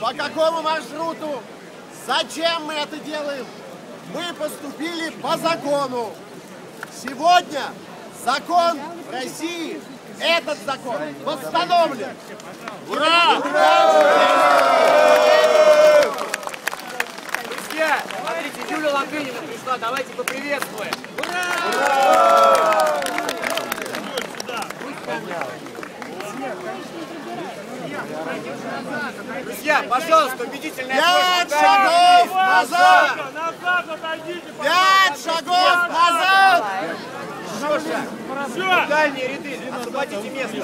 по какому маршруту, зачем мы это делаем. Мы поступили по закону. Сегодня закон России, этот закон, восстановлен. Ура! Друзья, смотрите, Юля Латынина пришла, давайте поприветствуем. Ура! Друзья, пожалуйста, убедительная Пять шагов назад! Назад отойдите, Пять шагов назад! Все, дальние ряды, освободите место.